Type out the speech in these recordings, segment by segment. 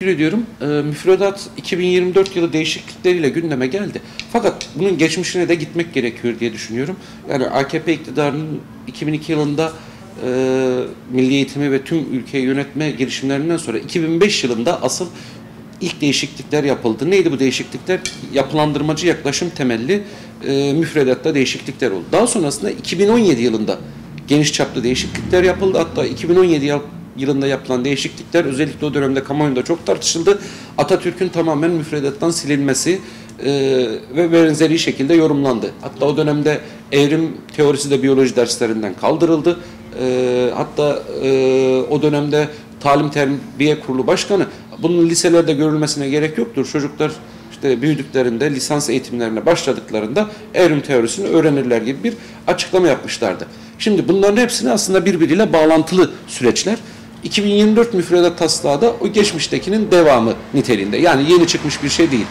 Teşekkür ediyorum. E, müfredat 2024 yılı değişiklikleriyle gündeme geldi. Fakat bunun geçmişine de gitmek gerekiyor diye düşünüyorum. Yani AKP iktidarının 2002 yılında e, milli eğitimi ve tüm ülkeyi yönetme girişimlerinden sonra 2005 yılında asıl ilk değişiklikler yapıldı. Neydi bu değişiklikler? Yapılandırmacı yaklaşım temelli e, müfredatta değişiklikler oldu. Daha sonrasında 2017 yılında geniş çaplı değişiklikler yapıldı. Hatta 2017 yıl yılında yapılan değişiklikler özellikle o dönemde kamuoyunda çok tartışıldı. Atatürk'ün tamamen müfredattan silinmesi e, ve benzeri şekilde yorumlandı. Hatta o dönemde evrim teorisi de biyoloji derslerinden kaldırıldı. E, hatta e, o dönemde Talim Terbiye Kurulu Başkanı bunun liselerde görülmesine gerek yoktur. Çocuklar işte büyüdüklerinde lisans eğitimlerine başladıklarında evrim teorisini öğrenirler gibi bir açıklama yapmışlardı. Şimdi bunların hepsini aslında birbiriyle bağlantılı süreçler. 2024 müfredat taslağı da o geçmiştekinin devamı niteliğinde. Yani yeni çıkmış bir şey değil.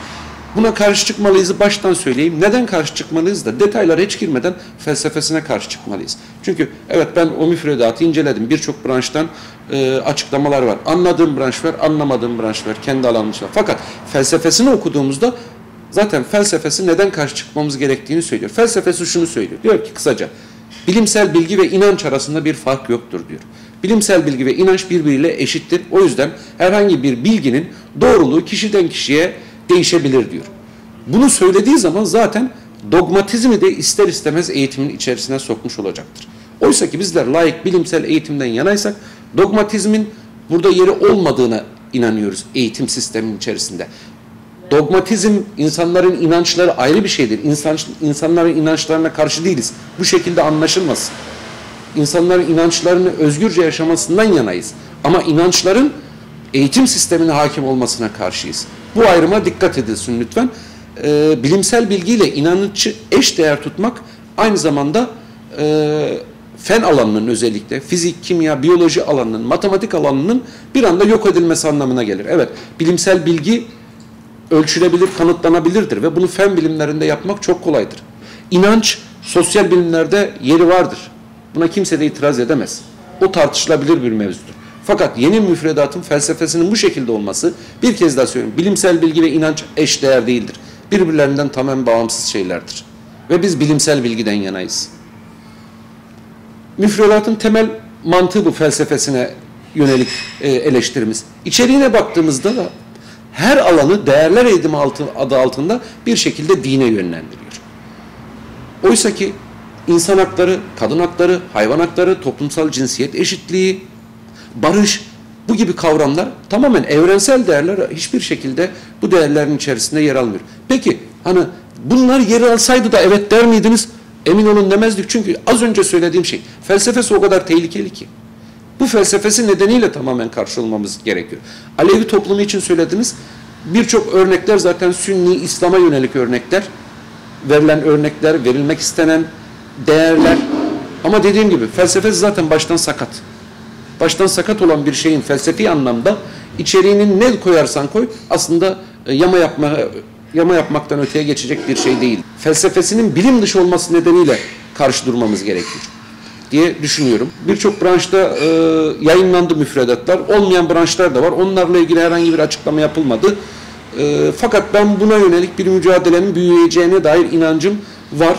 Buna karşı çıkmalıyız baştan söyleyeyim. Neden karşı çıkmalıyız da detaylara hiç girmeden felsefesine karşı çıkmalıyız. Çünkü evet ben o müfredatı inceledim. Birçok branştan e, açıklamalar var. Anladığım branş var, anlamadığım branş var. Kendi alanımız var. Fakat felsefesini okuduğumuzda zaten felsefesi neden karşı çıkmamız gerektiğini söylüyor. Felsefesi şunu söylüyor. Diyor ki kısaca bilimsel bilgi ve inanç arasında bir fark yoktur diyor. Bilimsel bilgi ve inanç birbiriyle eşittir. O yüzden herhangi bir bilginin doğruluğu kişiden kişiye değişebilir diyor. Bunu söylediği zaman zaten dogmatizmi de ister istemez eğitimin içerisine sokmuş olacaktır. Oysa ki bizler layık bilimsel eğitimden yanaysak dogmatizmin burada yeri olmadığına inanıyoruz eğitim sisteminin içerisinde. Dogmatizm insanların inançları ayrı bir şeydir. İnsan, insanların inançlarına karşı değiliz. Bu şekilde anlaşılmasın insanların inançlarını özgürce yaşamasından yanayız. Ama inançların eğitim sistemine hakim olmasına karşıyız. Bu ayrıma dikkat edilsin lütfen. Ee, bilimsel bilgiyle inanıcı eş değer tutmak aynı zamanda e, fen alanının özellikle fizik, kimya, biyoloji alanının, matematik alanının bir anda yok edilmesi anlamına gelir. Evet, bilimsel bilgi ölçülebilir, kanıtlanabilirdir ve bunu fen bilimlerinde yapmak çok kolaydır. İnanç sosyal bilimlerde yeri vardır. Buna kimse de itiraz edemez. O tartışılabilir bir mevzudur. Fakat yeni müfredatın felsefesinin bu şekilde olması bir kez daha söylüyorum. Bilimsel bilgi ve inanç eş değer değildir. Birbirlerinden tamamen bağımsız şeylerdir. Ve biz bilimsel bilgiden yanayız. Müfredatın temel mantığı bu felsefesine yönelik e, eleştirimiz. İçeriğine baktığımızda da her alanı değerler eğitimi altı, adı altında bir şekilde dine yönlendiriyor. Oysa ki insan hakları, kadın hakları, hayvan hakları, toplumsal cinsiyet eşitliği, barış bu gibi kavramlar tamamen evrensel değerler hiçbir şekilde bu değerlerin içerisinde yer almıyor. Peki hani bunlar yer alsaydı da evet der miydiniz? Emin olun demezdik çünkü az önce söylediğim şey felsefesi o kadar tehlikeli ki. Bu felsefesi nedeniyle tamamen karşı olmamız gerekiyor. Alevi toplumu için söylediniz. Birçok örnekler zaten Sünni İslam'a yönelik örnekler. Verilen örnekler, verilmek istenen değerler. Ama dediğim gibi felsefesi zaten baştan sakat. Baştan sakat olan bir şeyin felsefi anlamda içeriğinin ne koyarsan koy aslında e, yama yapma yama yapmaktan öteye geçecek bir şey değil. Felsefesinin bilim dışı olması nedeniyle karşı durmamız gerekiyor diye düşünüyorum. Birçok branşta e, yayınlandı müfredatlar. Olmayan branşlar da var. Onlarla ilgili herhangi bir açıklama yapılmadı. E, fakat ben buna yönelik bir mücadelenin büyüyeceğine dair inancım var.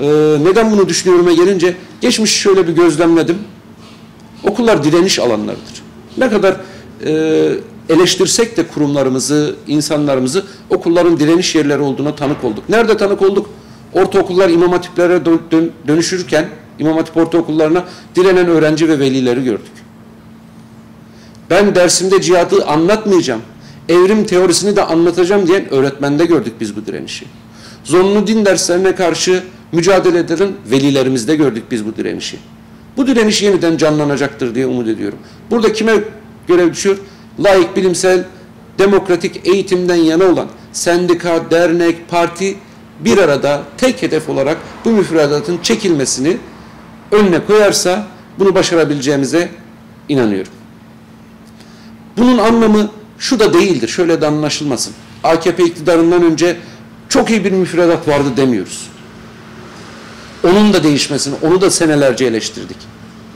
Ee, neden bunu düşünüyorum'a gelince geçmiş şöyle bir gözlemledim. Okullar direniş alanlarıdır. Ne kadar e, eleştirsek de kurumlarımızı, insanlarımızı okulların direniş yerleri olduğuna tanık olduk. Nerede tanık olduk? Ortaokullar imam hatiplere dön, dönüşürken imam hatip ortaokullarına direnen öğrenci ve velileri gördük. Ben dersimde cihadı anlatmayacağım. Evrim teorisini de anlatacağım diyen öğretmende gördük biz bu direnişi. Zorunlu din derslerine karşı mücadele eden velilerimizde gördük biz bu direnişi. Bu direniş yeniden canlanacaktır diye umut ediyorum. Burada kime görev düşüyor? Layık, bilimsel, demokratik eğitimden yana olan sendika, dernek, parti bir arada tek hedef olarak bu müfredatın çekilmesini önüne koyarsa bunu başarabileceğimize inanıyorum. Bunun anlamı şu da değildir. Şöyle de anlaşılmasın. AKP iktidarından önce çok iyi bir müfredat vardı demiyoruz. Onun da değişmesini, onu da senelerce eleştirdik.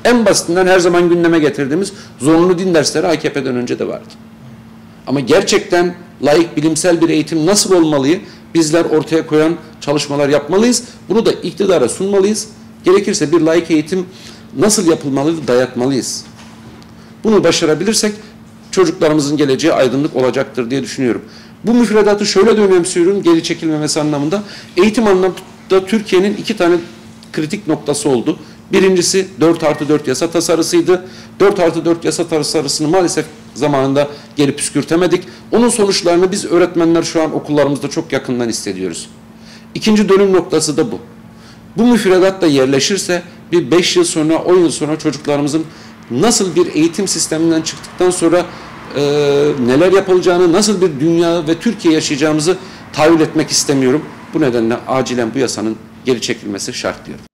En basitinden her zaman gündeme getirdiğimiz zorunlu din dersleri AKP'den önce de vardı. Ama gerçekten layık bilimsel bir eğitim nasıl olmalıyı bizler ortaya koyan çalışmalar yapmalıyız. Bunu da iktidara sunmalıyız. Gerekirse bir layık eğitim nasıl yapılmalı dayatmalıyız. Bunu başarabilirsek çocuklarımızın geleceği aydınlık olacaktır diye düşünüyorum. Bu müfredatı şöyle de önemsiyorum geri çekilmemesi anlamında. Eğitim anlamında Türkiye'nin iki tane kritik noktası oldu. Birincisi 4 artı 4 yasa tasarısıydı. 4 artı 4 yasa tasarısını maalesef zamanında geri püskürtemedik. Onun sonuçlarını biz öğretmenler şu an okullarımızda çok yakından hissediyoruz. İkinci dönüm noktası da bu. Bu müfredat da yerleşirse bir 5 yıl sonra 10 yıl sonra çocuklarımızın nasıl bir eğitim sisteminden çıktıktan sonra e, neler yapılacağını, nasıl bir dünya ve Türkiye yaşayacağımızı tahayyül etmek istemiyorum. Bu nedenle acilen bu yasanın geri çekilmesi şart diyorum.